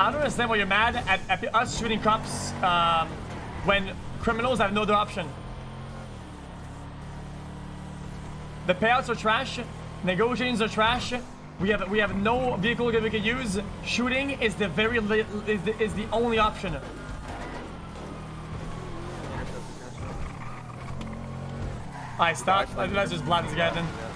I don't understand why you're mad at, at us shooting cops um, when criminals have no other option. The payouts are trash. Negotiations are trash. We have we have no vehicle that we can use. Shooting is the very is the, is the only option. I stop. Let's just blind this guy then.